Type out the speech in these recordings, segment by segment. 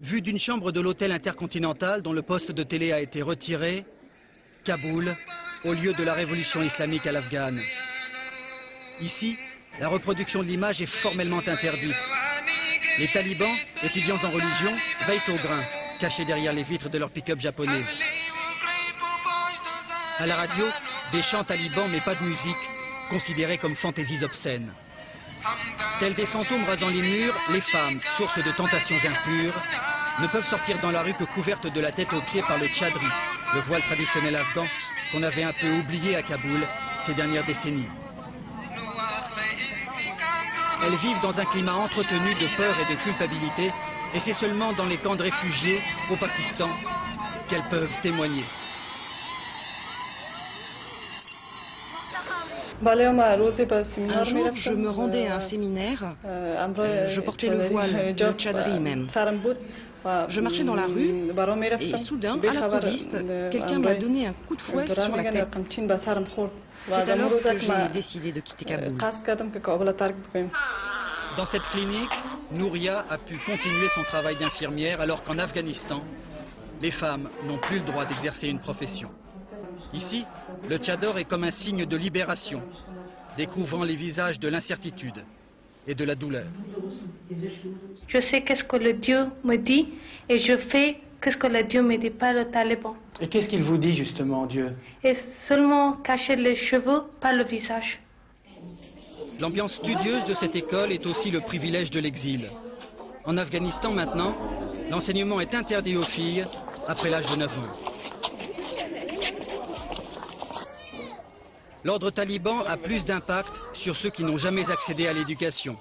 Vue d'une chambre de l'hôtel intercontinental dont le poste de télé a été retiré, Kaboul, au lieu de la révolution islamique à l'Afghane. Ici, la reproduction de l'image est formellement interdite. Les talibans, étudiants en religion, veillent au grain, cachés derrière les vitres de leur pick-up japonais. À la radio, des chants talibans mais pas de musique, considérés comme fantaisies obscènes. Tels des fantômes rasant les murs, les femmes, source de tentations impures, ne peuvent sortir dans la rue que couvertes de la tête aux pieds par le tchadri, le voile traditionnel afghan qu'on avait un peu oublié à Kaboul ces dernières décennies. Elles vivent dans un climat entretenu de peur et de culpabilité, et c'est seulement dans les camps de réfugiés au Pakistan qu'elles peuvent témoigner. Un jour, je me rendais à un séminaire. Euh, je portais le voile, le tchadri même. Je marchais dans la rue et soudain, à la touriste, quelqu'un m'a donné un coup de fouet sur la tête. C'est alors que j'ai décidé de quitter Kaboul. Dans cette clinique, Nouria a pu continuer son travail d'infirmière alors qu'en Afghanistan, les femmes n'ont plus le droit d'exercer une profession. Ici, le tchador est comme un signe de libération, découvrant les visages de l'incertitude et de la douleur. Je sais qu'est-ce que le Dieu me dit et je fais qu'est-ce que le Dieu me dit, pas le taliban. Et qu'est-ce qu'il vous dit justement, Dieu? Et seulement cacher les cheveux, pas le visage. L'ambiance studieuse de cette école est aussi le privilège de l'exil. En Afghanistan maintenant, l'enseignement est interdit aux filles après l'âge de 9 ans. L'ordre taliban a plus d'impact sur ceux qui n'ont jamais accédé à l'éducation,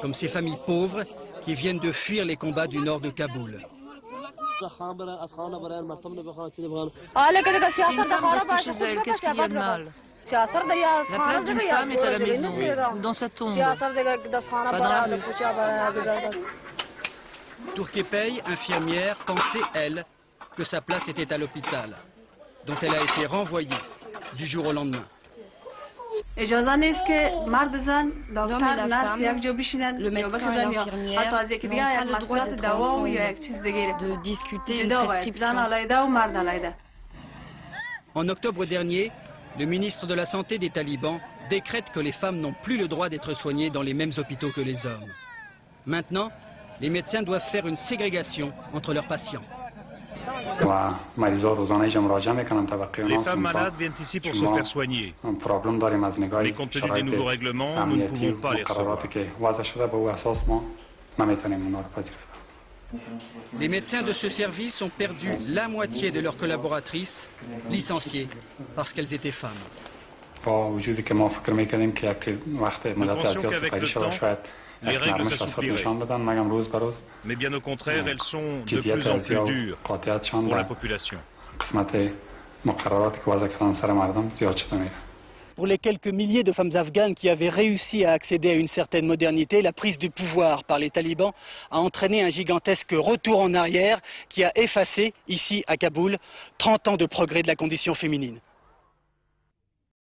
comme ces familles pauvres qui viennent de fuir les combats du nord de Kaboul. reste chez elle, qu'est-ce qu'il y a de mal La place d'une femme est à la maison, dans sa tombe, pas dans la rue. Tourkepey, infirmière, pensait, elle, que sa place était à l'hôpital, dont elle a été renvoyée du jour au lendemain. Le médecin de discuter. En octobre dernier, le ministre de la Santé des talibans décrète que les femmes n'ont plus le droit d'être soignées dans les mêmes hôpitaux que les hommes. Maintenant, les médecins doivent faire une ségrégation entre leurs patients. و مریضا روزانه اینجا مراجعه میکنن طبقه Les اوناس femmes اونجا malades viennent ici pour se شما faire soigner. پرابلم داریم از نگاه Mais compte tenu des شرایط nouveaux règlements, nous ne امنیتی pouvons pas les مقرراتی که وضع شده به او اساس ما نمیتونیم اونا رو پذیرفت Les médecins de ce service ont perdu la moitié de leurs collaboratrices, licenciées, parce qu'elles étaient femmes. با وجودی که ما فکر میکنیم که یک وقت مدت از pensions زیاد qu'avec سپری le شده temps, شاید les یک règles نرمش از خود s'assoupliraient. نشان بدن مگم روز به روز Mais bien au contraire, elles sont de جدیت plus en ازیا plus و dures قاطعیتشان pour la در population. قسمت مقرراتی که وضع کردن سر مردم زیاد شده میره Pour les quelques milliers de femmes afghanes qui avaient réussi à accéder à une certaine modernité, la prise du pouvoir par les talibans a entraîné un gigantesque retour en arrière qui a effacé, ici à Kaboul, 30 ans de progrès de la condition féminine.